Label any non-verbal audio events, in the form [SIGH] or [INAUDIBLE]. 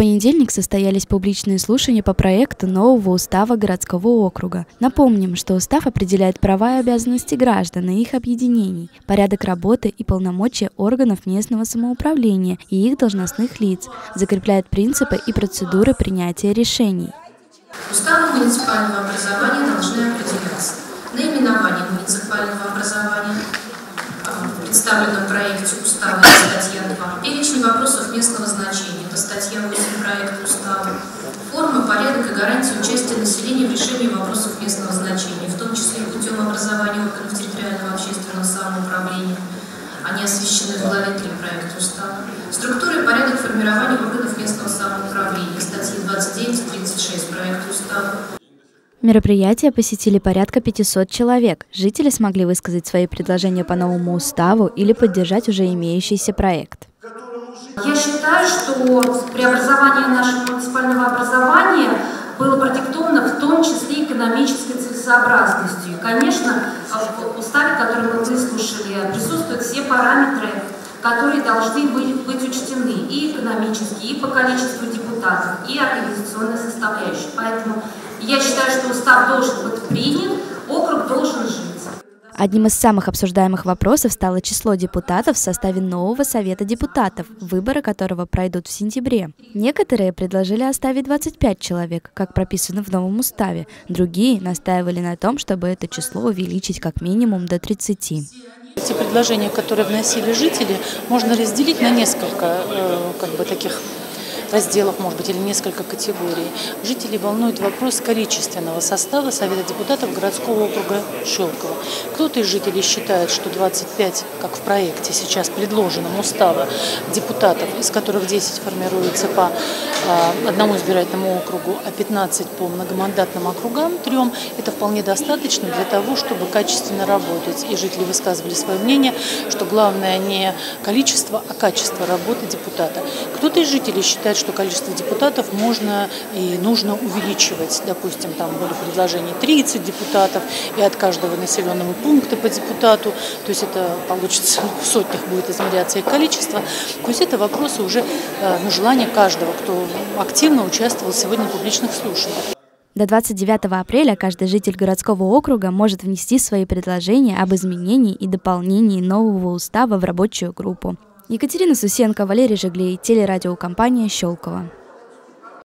понедельник состоялись публичные слушания по проекту нового устава городского округа. Напомним, что устав определяет права и обязанности граждан и их объединений, порядок работы и полномочия органов местного самоуправления и их должностных лиц, закрепляет принципы и процедуры принятия решений. Уставы муниципального образования должны определяться наименование муниципального представленном проекте устава статья 2, перечень вопросов местного значения, это статья 8 проекта устава, формы, порядок и гарантии участия населения в решении вопросов местного значения, в том числе путем образования органов территориального общественного самоуправления, они освещены в главе 3 проекта устава, структура и порядок формирования органов местного самоуправления, статьи 29 и 36 проекта устава, Мероприятие посетили порядка 500 человек. Жители смогли высказать свои предложения по новому уставу или поддержать уже имеющийся проект. Я считаю, что преобразование нашего муниципального образования было продиктовано в том числе экономической целесообразностью. Конечно, в уставе, который мы выслушали, присутствуют все параметры, которые должны быть, быть учтены и экономически, и по количеству депутатов, и организационной составляющей. Я считаю, что устав должен быть принят, округ должен жить. Одним из самых обсуждаемых вопросов стало число депутатов в составе нового Совета депутатов, выборы которого пройдут в сентябре. Некоторые предложили оставить 25 человек, как прописано в новом уставе. Другие настаивали на том, чтобы это число увеличить как минимум до 30. Эти предложения, которые вносили жители, можно разделить на несколько э, как бы, таких разделов, может быть, или несколько категорий. Жителей волнует вопрос количественного состава Совета депутатов городского округа Щелково. Кто-то из жителей считает, что 25, как в проекте сейчас предложенном устава, депутатов, из которых 10 формируются по одному избирательному округу, а 15 по многомандатным округам, трем, это вполне достаточно для того, чтобы качественно работать. И жители высказывали свое мнение, что главное не количество, а качество работы депутата. Кто-то из жителей считает, что количество депутатов можно и нужно увеличивать. Допустим, там были предложения 30 депутатов, и от каждого населенного пункта по депутату, то есть это получится [LAUGHS] в сотнях будет измеряться их количество. То есть это вопросы уже э, на желание каждого, кто активно участвовал сегодня в публичных слушаниях. До 29 апреля каждый житель городского округа может внести свои предложения об изменении и дополнении нового устава в рабочую группу. Екатерина Сусенко, Валерий Жиглей, телерадиокомпания «Щелково».